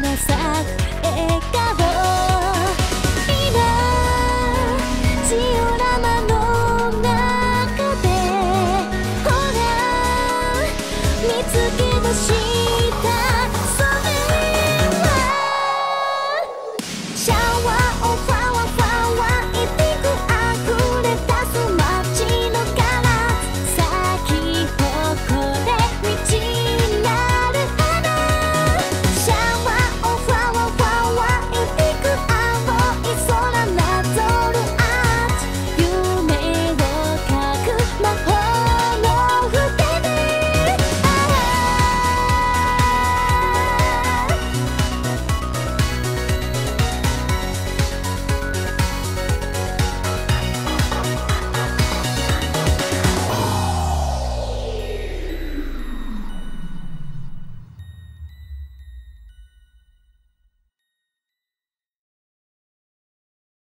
の咲く笑顔今ジオラマの中でほら見つけ星